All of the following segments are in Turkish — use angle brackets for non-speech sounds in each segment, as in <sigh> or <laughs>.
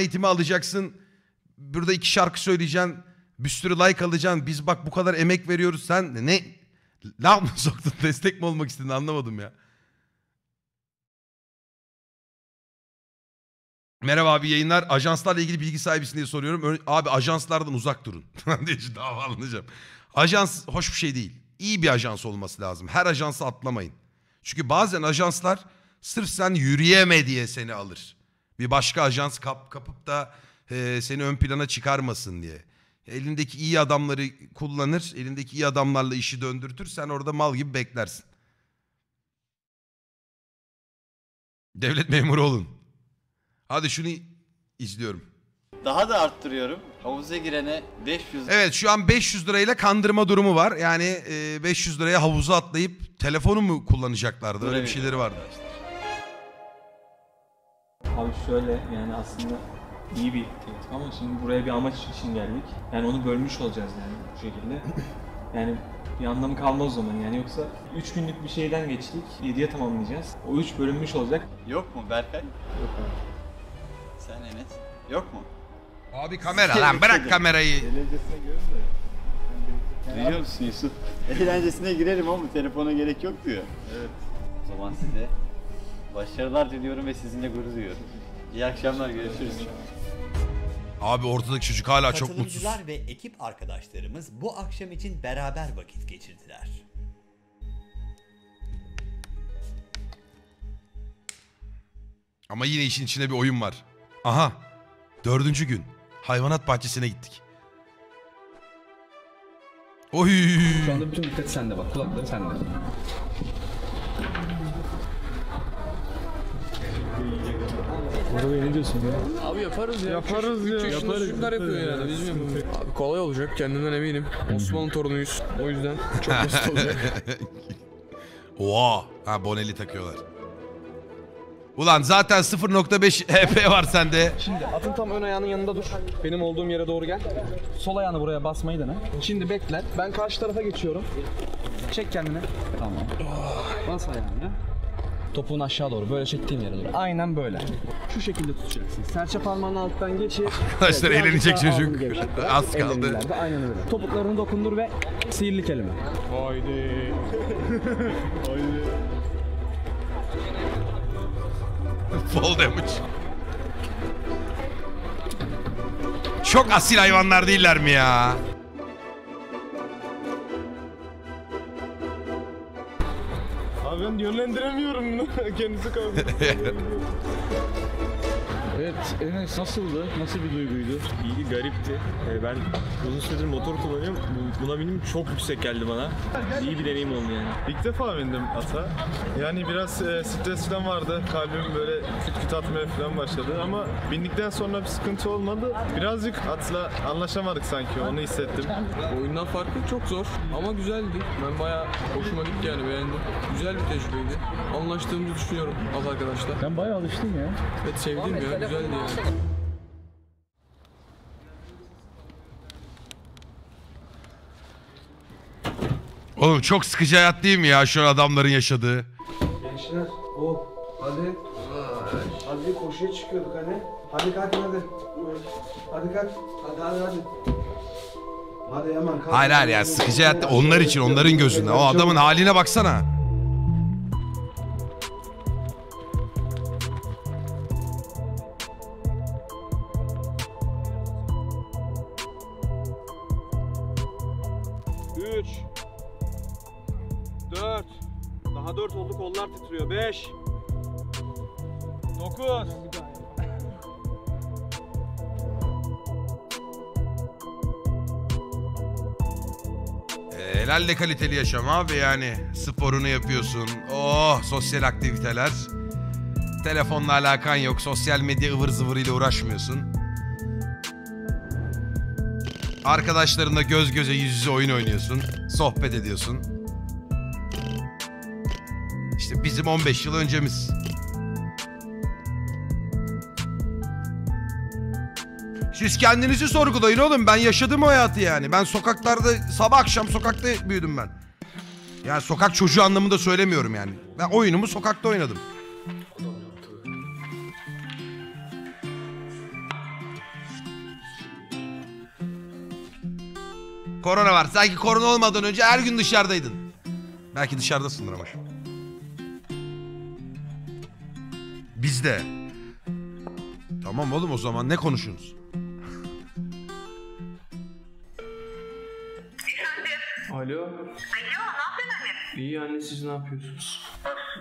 eğitimi alacaksın. Burada iki şarkı söyleyeceksin. Bir sürü like alacaksın. Biz bak bu kadar emek veriyoruz. Sen ne? Laf mı <laughs> soktun? Destek mi olmak istedin anlamadım ya. Merhaba abi yayınlar. Ajanslarla ilgili bilgi sahibisin diye soruyorum. Abi ajanslardan uzak durun. <laughs> diye şu davalanacağım. Ajans hoş bir şey değil. İyi bir ajans olması lazım. Her ajansı atlamayın. Çünkü bazen ajanslar sırf sen yürüyeme diye seni alır. Bir başka ajans kap, kapıp da e, seni ön plana çıkarmasın diye. Elindeki iyi adamları kullanır. Elindeki iyi adamlarla işi döndürtür. Sen orada mal gibi beklersin. Devlet memuru olun. Hadi şunu izliyorum. Daha da arttırıyorum. Havuza girene 500 Evet şu an 500 lirayla kandırma durumu var. Yani e, 500 liraya havuza atlayıp telefonu mu kullanacaklardı? Öyle bir şeyleri vardı. Abi şöyle yani aslında iyi bir teklif ama şimdi buraya bir amaç için geldik. Yani onu bölmüş olacağız yani bu şekilde. <clears throat> Yani bir anlamı kalmaz o zaman yani yoksa 3 günlük bir şeyden geçtik 7'ye tamamlayacağız. O 3 bölünmüş olacak. Yok mu Berkay? Yok abi. Sen Enes. Yok mu? Abi kamera lan bırak kamerayı. Duyuyor musun Yusuf? Eğlencesine girelim ama telefona gerek yok diyor. Evet. O zaman size başarılar diliyorum ve sizinle gurur duyuyorum. İyi akşamlar görüşürüz. Abi ortadaki çocuk hala çok mutsuz. Katılımcılar ve ekip arkadaşlarımız bu akşam için beraber vakit geçirdiler. Ama yine işin içinde bir oyun var. Aha. Dördüncü gün. Hayvanat bahçesine gittik. Oy. Şu anda bütün dikkat sende bak. Kulakları sende. Abi yaparız ya. Yaparız ya. Yaparız. Çocuklar yapıyor yani. Biz mi? Abi kolay olacak kendimden eminim. Osmanlı torunuyuz. O yüzden çok basit <laughs> olacak. Oha. Ha boneli takıyorlar. Ulan zaten 0.5 HP <laughs> var sende. Şimdi atın tam ön ayağının yanında dur. Benim olduğum yere doğru gel. Sol ayağını buraya basmayı dene. Şimdi bekle. Ben karşı tarafa geçiyorum. Çek kendini. Tamam. Bas ayağını. Topuğun aşağı doğru böyle çektiğim yere doğru. Aynen böyle. Şu şekilde tutacaksın. Serçe parmağını alttan geçir. <laughs> Arkadaşlar Evet, eğlenecek çocuk. <laughs> Az kaldı. Aynen öyle. Topuklarını dokundur ve sihirli kelime. <laughs> Fall damage. Çok asil hayvanlar değiller mi ya? Yönlendiremiyorum bunu. <laughs> Kendisi kaldı. <laughs> evet Enes nasıldı? Nasıl bir duyguydu? İyi garipti. Ee, ben uzun süredir motor kullanıyorum. Bu- Buna benim çok yüksek geldi bana. İyi bir deneyim oldu yani. İlk defa bindim ata. Yani biraz e, stres falan vardı. Kalbim böyle küt küt atmaya falan başladı ama bindikten sonra bir sıkıntı olmadı. Birazcık atla anlaşamadık sanki onu hissettim. Oyundan farklı çok zor ama güzeldi. Ben bayağı hoşuma gitti yani beğendim. Güzel bir tecrübeydi. Anlaştığımızı düşünüyorum az arkadaşlar. Ben bayağı alıştım ya. Evet sevdim ya güzeldi yani. Oğlum çok sıkıcı hayat değil mi ya şu adamların yaşadığı? Gençler, o hadi. Hadi koşuya çıkıyorduk hani. Hadi kalkın hadi. Hadi kalk. Hadi hadi hadi. Hadi hemen kalk. Hayır hayır ya sıkıcı hayat onlar için onların gözünde. O adamın haline baksana. Üç. Dört. Daha dört oldu kollar titriyor. Beş. Dokuz. Ee, Helalle kaliteli yaşam abi yani. Sporunu yapıyorsun. Oh sosyal aktiviteler. Telefonla alakan yok. Sosyal medya ıvır zıvırıyla uğraşmıyorsun. Arkadaşlarınla göz göze yüz yüze oyun oynuyorsun. Sohbet ediyorsun. İşte bizim 15 yıl öncemiz. Siz kendinizi sorgulayın oğlum. Ben yaşadım o hayatı yani. Ben sokaklarda sabah akşam sokakta büyüdüm ben. Yani sokak çocuğu anlamında söylemiyorum yani. Ben oyunumu sokakta oynadım. Korona var. Sanki korona olmadan önce her gün dışarıdaydın. Belki dışarıdasındır ama. Bizde. Tamam oğlum o zaman ne konuşuyorsunuz? Alo. Alo, ne yapıyorsun annem? İyi anne siz ne yapıyorsunuz?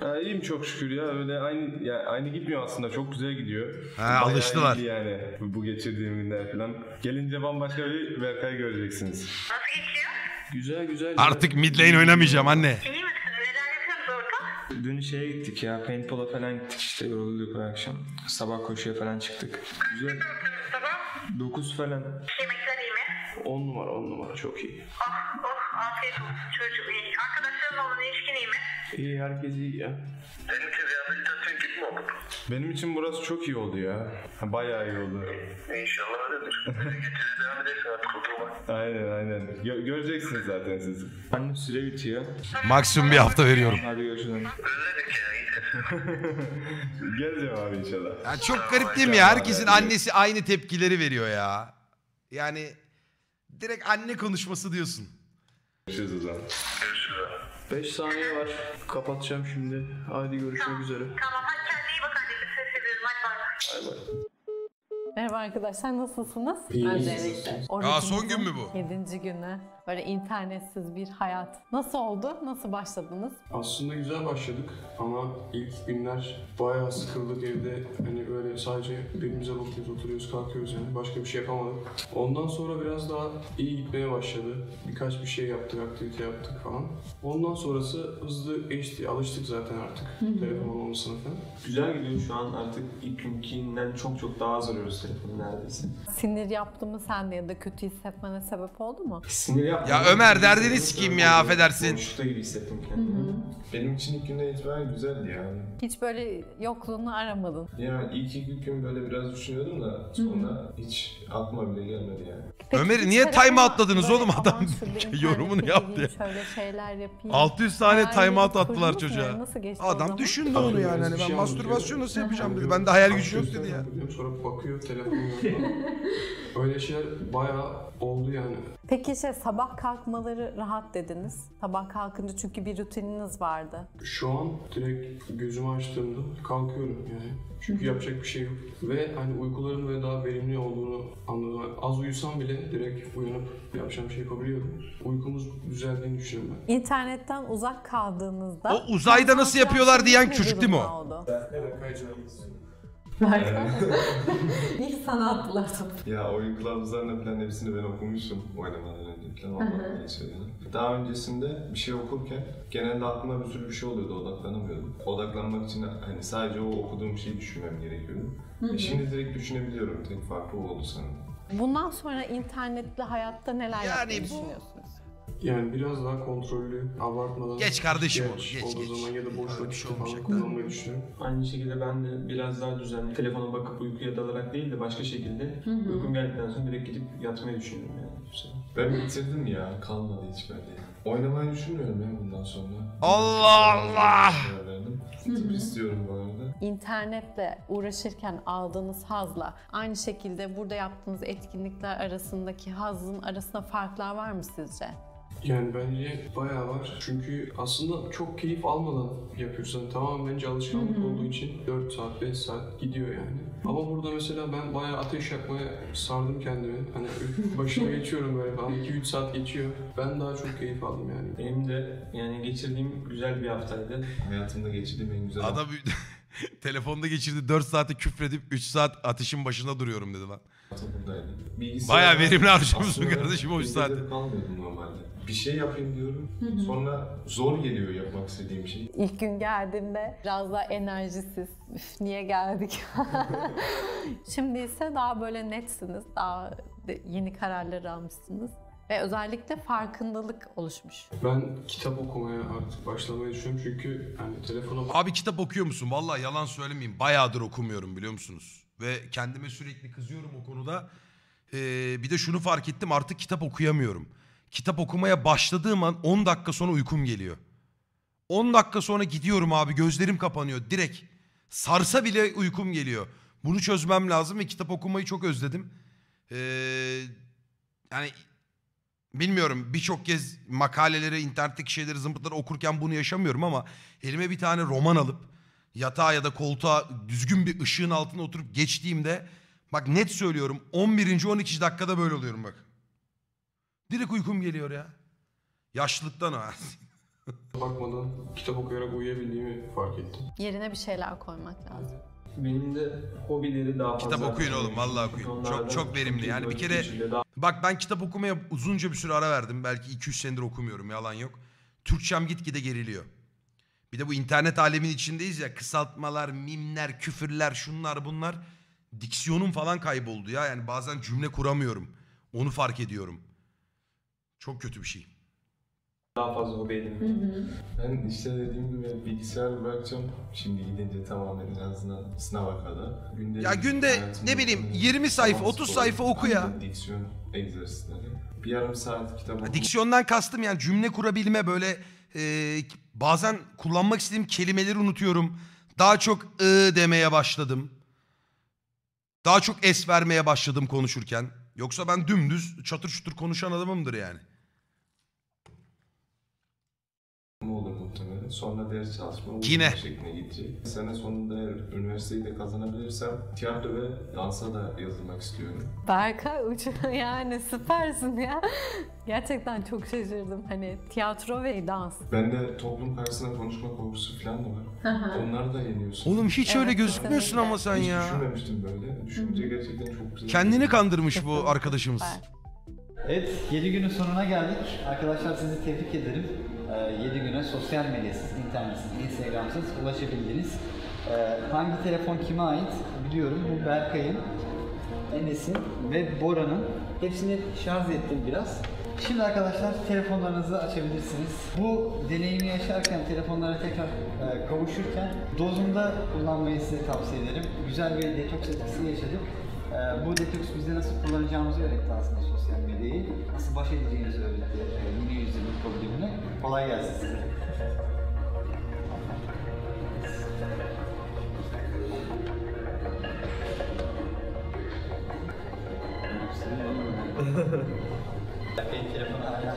Ha, iyiyim çok şükür ya öyle aynı ya aynı gitmiyor aslında çok güzel gidiyor. Ha, Bayağı alıştılar. iyiydi yani bu, bu geçirdiğim günler falan. Gelince bambaşka bir Berkay göreceksiniz. Nasıl geçiyor? Güzel güzel. Artık mid lane oynamayacağım anne. İyi misin? Neler yapıyorsunuz orada? Dün şeye gittik ya, paintball'a falan gittik işte yorulduk o akşam. Sabah koşuya falan çıktık. Güzel. Sabah? 9 falan. Yemekler iyi mi? 10 numara 10 numara çok iyi. Oh, oh, afiyet olsun iyi. Arkadaşların olan ilişkin iyi mi? İyi herkes iyi ya. Senin için rehabilitasyon gibi mi oldu? Benim için burası çok iyi oldu ya. Bayağı iyi oldu. İnşallah öyledir. <laughs> Getirir devam edersin artık oturma. Aynen aynen. Gö- göreceksiniz zaten siz. Annem süre bitiyor. Maksimum bir hafta veriyorum. Hadi görüşürüz. Özledik ya. <laughs> Geleceğim abi inşallah. Ya çok garip değil mi ya? Herkesin annesi aynı tepkileri veriyor ya. Yani direkt anne konuşması diyorsun. Görüşürüz o zaman. 5 saniye var. Kapatacağım şimdi. Hadi görüşmek üzere. Tamam hadi kendine iyi bak anneciğim. Ses ediyorum hadi bay bay. Merhaba arkadaşlar nasılsınız? Öncelikle. Aa, son gün mü bu? 7. günü. Böyle internetsiz bir hayat. Nasıl oldu? Nasıl başladınız? Aslında güzel başladık ama ilk günler bayağı sıkıldık evde. Hani böyle sadece birbirimize bakıyoruz, oturuyoruz, kalkıyoruz yani. Başka bir şey yapamadık. Ondan sonra biraz daha iyi gitmeye başladı. Birkaç bir şey yaptık, aktivite yaptık falan. Ondan sonrası hızlı geçti. Alıştık zaten artık telefon olmamasına falan. Güzel gidiyor şu an artık ilk günkinden çok çok daha az arıyoruz telefonu neredeyse. Sinir yaptı mı sende ya da kötü hissetmene sebep oldu mu? Sinir yapma. Ya Ömer, derdini sikeyim ya, affedersin. Boşlukta gibi hissettim kendimi. Benim için ilk günden itibaren güzeldi yani. Hiç böyle yokluğunu aramadın. Yani ilk iki gün böyle biraz düşünüyordum da sonra hiç aklıma bile gelmedi yani. Peki Ömer'i hiç niye time outladınız böyle, oğlum? Adam "Aman şurada internete yorumunu yaptı ya. Şöyle şeyler yapayım. 600 tane time out attılar çocuğa. Nasıl geçti Adam düşündü onu yani. Hani ben şey mastürbasyon nasıl yapacağım dedi. Bende hayal gücü yok dedi ya. Sonra bakıyor falan. <laughs> Öyle şeyler bayağı oldu yani. Peki şey sabah kalkmaları rahat dediniz. Sabah kalkınca çünkü bir rutininiz vardı. Şu an direkt gözümü açtığımda kalkıyorum yani. Çünkü yapacak bir şey yok. Ve hani uykuların böyle daha verimli olduğunu anladım. Az uyusam bile direkt uyanıp yapacağım şey yapabiliyorum. Uykumuz düzeldiğini düşünüyorum ben. İnternetten uzak kaldığınızda... O uzayda nasıl yapıyorlar diyen çocuk değil mi o? durumda oldu? Berkay. <laughs> İlk sana attılar topu. Ya oyun kılavuzlarını falan hepsini ben okumuşum oynamadan önce falan ondan geçiyor yani. Daha öncesinde bir şey okurken genelde aklıma bir sürü bir şey oluyordu odaklanamıyordum. Odaklanmak için hani sadece o okuduğum şeyi düşünmem gerekiyordu. E şimdi direkt düşünebiliyorum. Tek farkı o oldu sanırım. Bundan sonra internetli hayatta neler Yani yapmayı bu- düşünüyorsunuz? Yani biraz daha kontrollü, abartmadan... Geç kardeşim onu, geç, olduğu geç. zaman ya da boş bir şey falan kullanmayı düşünüyorum. Aynı şekilde ben de biraz daha düzenli telefona bakıp uykuya dalarak değil de başka şekilde uykum geldikten sonra direkt gidip yatmayı düşünüyorum yani. Ben bitirdim ya. Kalmadı hiç bende. Oynamayı düşünmüyorum ya bundan sonra. Allah Allah! Tıp istiyorum bu arada. İnternetle uğraşırken aldığınız hazla aynı şekilde burada yaptığınız etkinlikler arasındaki hazın arasında farklar var mı sizce? Yani bence bayağı var. Çünkü aslında çok keyif almadan yapıyoruz. Yani tamamen bence alışkanlık olduğu için 4 saat, 5 saat gidiyor yani. Ama burada mesela ben bayağı ateş yakmaya sardım kendimi. Hani <laughs> başına geçiyorum böyle falan. 2-3 saat geçiyor. Ben daha çok keyif aldım yani. Benim de yani geçirdiğim güzel bir haftaydı. Hayatımda geçirdiğim en güzel Adam <laughs> telefonda geçirdi 4 saati küfredip 3 saat ateşin başında duruyorum dedi lan. Bayağı verimli harcamışsın kardeşim o üç bilgisayar saati. kalmıyordum normalde. Bir şey yapayım diyorum. Sonra zor geliyor yapmak istediğim şey. İlk gün geldiğinde biraz daha enerjisiz. Üf, niye geldik? <laughs> Şimdi ise daha böyle netsiniz. Daha yeni kararlar almışsınız. Ve özellikle farkındalık oluşmuş. Ben kitap okumaya artık başlamayı düşünüyorum. Çünkü hani telefona Abi kitap okuyor musun? Vallahi yalan söylemeyeyim. Bayağıdır okumuyorum biliyor musunuz? Ve kendime sürekli kızıyorum o konuda. Ee, bir de şunu fark ettim artık kitap okuyamıyorum. Kitap okumaya başladığım an 10 dakika sonra uykum geliyor. 10 dakika sonra gidiyorum abi gözlerim kapanıyor direkt. Sarsa bile uykum geliyor. Bunu çözmem lazım ve kitap okumayı çok özledim. Ee, yani bilmiyorum birçok kez makaleleri, internetteki şeyleri, zımpıtları okurken bunu yaşamıyorum ama elime bir tane roman alıp yatağa ya da koltuğa düzgün bir ışığın altına oturup geçtiğimde bak net söylüyorum 11. 12. dakikada böyle oluyorum bak. Direkt uykum geliyor ya. Yaşlılıktan o. <laughs> Bakmadan kitap okuyarak uyuyabildiğimi fark ettim. Yerine bir şeyler koymak lazım. Benim de hobileri daha fazla. Kitap okuyun oğlum vallahi okuyun. Çok çok verimli. Yani bir kere bak ben kitap okumaya uzunca bir süre ara verdim. Belki 2-3 senedir okumuyorum yalan yok. Türkçem gitgide geriliyor. Bir de bu internet alemin içindeyiz ya kısaltmalar, mimler, küfürler, şunlar bunlar. Diksiyonum falan kayboldu ya. Yani bazen cümle kuramıyorum. Onu fark ediyorum. Çok kötü bir şey. daha fazla hobi edinmek. Ben işte dediğim gibi bilgisayar bırakacağım. Şimdi gidince tamamen en azından sınava kadar. Günde Ya günde ne bileyim 20 sayfa, 30 sayfa oku ya. Diksiyon egzersizleri. Bir yarım saat kitap Ya oku. Diksiyondan kastım yani cümle kurabilme böyle e, bazen kullanmak istediğim kelimeleri unutuyorum. Daha çok ı demeye başladım. Daha çok es vermeye başladım konuşurken. Yoksa ben dümdüz çatır çutur konuşan adamımdır yani. Olur muhtemelen. Sonra ders çalışma uzun Yine. bir şekline gidecek. Sene sonunda eğer üniversiteyi de kazanabilirsem tiyatro ve dansa da yazılmak istiyorum. Berkay uç <laughs> yani süpersin ya. Gerçekten çok şaşırdım. Hani tiyatro ve dans. Bende toplum karşısında konuşma korkusu falan da var. Onları da yeniyorsun. Oğlum hiç öyle gözükmüyorsun ama sen Hiç ya. düşünmemiştim böyle. Düşünce gerçekten çok güzel. Kendini kandırmış bu arkadaşımız. Evet, 7 günün sonuna geldik. Arkadaşlar sizi tebrik ederim. 7 güne sosyal medyasız, internetsiz, instagramsız ulaşabildiniz. Ee, hangi telefon kime ait biliyorum. Bu Berkay'ın, Enes'in ve Bora'nın. Hepsini şarj ettim biraz. Şimdi arkadaşlar telefonlarınızı açabilirsiniz. Bu deneyimi yaşarken, telefonlara tekrar e, kavuşurken dozunda kullanmayı size tavsiye ederim. Güzel bir detoks etkisi yaşadık. Ee, bu detoks bize nasıl kullanacağımızı öğretti aslında sosyal medyayı. Nasıl baş edeceğimizi öğretti e, yeni yüzyılın problemine. Kolay gelsin size. Benim telefonu hala.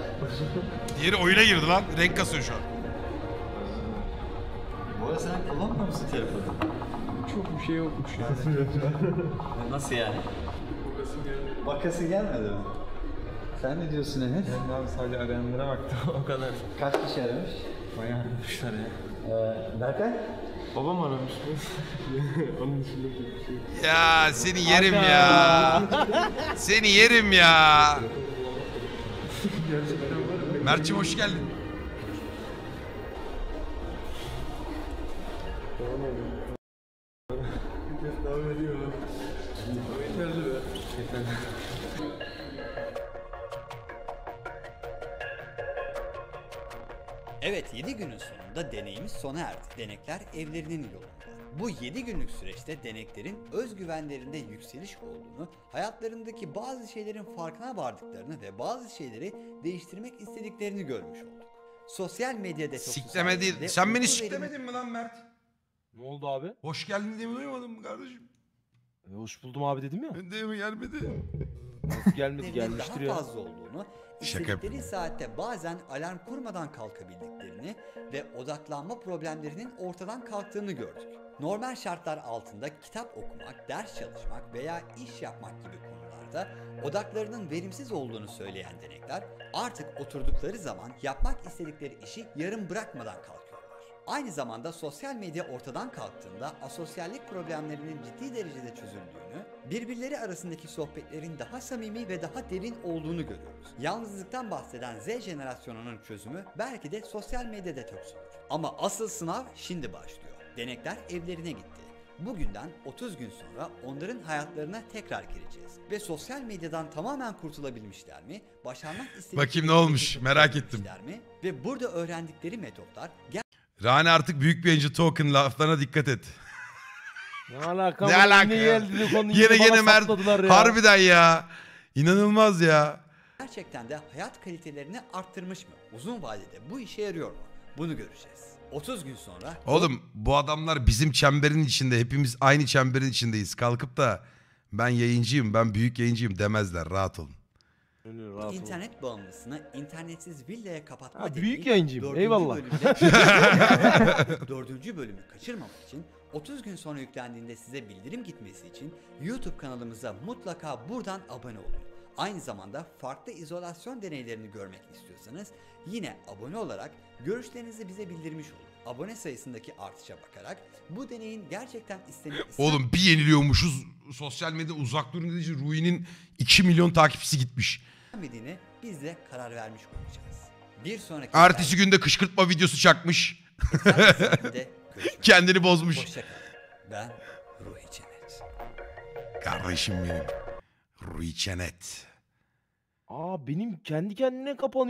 Diğeri oyuna girdi lan. Renk kasıyor şu an. Bu arada sen kullanmıyor musun telefonu? Çok bir şey yokmuş ya. Nasıl yani? Bakası gelmedi mi? Sen ne diyorsun Enes? Ben abi sadece arayanlara baktım <laughs> o kadar. Kaç kişi aramış? Bayağı aramışlar ya. Ee, Berkay? Babam aramış mı? <laughs> Onun dışında bir şey. Ya seni yerim ya. <laughs> Seni yerim ya. Mert'cim hoş geldin. Evet 7 günün sonunda deneyimiz sona erdi. Denekler evlerinin yolunda. Bu 7 günlük süreçte deneklerin özgüvenlerinde yükseliş olduğunu, hayatlarındaki bazı şeylerin farkına vardıklarını ve bazı şeyleri değiştirmek istediklerini görmüş olduk. Sosyal medya detoksu Sikleme değil. Sen beni siklemedin mi lan Mert? Ne oldu abi? Hoş geldin diye mi duymadın mı kardeşim? E, hoş buldum abi dedim ya. Ben de mi gelmedi? Gelmedi <laughs> gelmiştir daha fazla olduğunu, istedikleri saatte bazen alarm kurmadan kalkabildiklerini ve odaklanma problemlerinin ortadan kalktığını gördük. Normal şartlar altında kitap okumak, ders çalışmak veya iş yapmak gibi konularda odaklarının verimsiz olduğunu söyleyen denekler artık oturdukları zaman yapmak istedikleri işi yarım bırakmadan kalkıyorlar. Aynı zamanda sosyal medya ortadan kalktığında asosyallik problemlerinin ciddi derecede çözüldüğünü, birbirleri arasındaki sohbetlerin daha samimi ve daha derin olduğunu görüyoruz. Yalnızlıktan bahseden Z jenerasyonunun çözümü belki de sosyal medya detoksudur. Ama asıl sınav şimdi başlıyor. Denekler evlerine gitti. Bugünden 30 gün sonra onların hayatlarına tekrar gireceğiz. Ve sosyal medyadan tamamen kurtulabilmişler mi? Başarmak istedikleri Bakayım ne olmuş, hedefi merak ettim. Mi? Ve burada öğrendikleri metotlar Rani artık büyük bir Angel Token laflarına dikkat et. Ne alaka? Ne alaka Yine. Yine Mert harbiden ya. İnanılmaz ya. gerçekten de hayat kalitelerini arttırmış mı? Uzun vadede bu işe yarıyor mu? Bunu göreceğiz. 30 gün sonra Oğlum bu adamlar bizim çemberin içinde. Hepimiz aynı çemberin içindeyiz. Kalkıp da ben yayıncıyım, ben büyük yayıncıyım demezler. Rahat olun. Rahat internet bağımlısını internetsiz villaya kapatma Ha, büyük yayıncıyım, dördüncü eyvallah. bölümde- <laughs> dördüncü bölümü kaçırmamak için 30 gün sonra yüklendiğinde size bildirim gitmesi için YouTube kanalımıza mutlaka buradan abone olun. Aynı zamanda farklı izolasyon deneylerini görmek istiyorsanız yine abone olarak görüşlerinizi bize bildirmiş olun. Abone sayısındaki artışa bakarak bu deneyin gerçekten istenip Oğlum bir yeniliyormuşuz. Sosyal medya uzak durun dediği için Rui'nin 2 milyon takipçisi gitmiş. istenmediğine biz de karar vermiş olacağız. Bir sonraki Ertesi günde kışkırtma videosu çakmış. <laughs> Kendini bozmuş. Ben Ruhi Çenet. Kardeşim benim. Rui Çenet. Aa benim kendi kendine kapanıyor.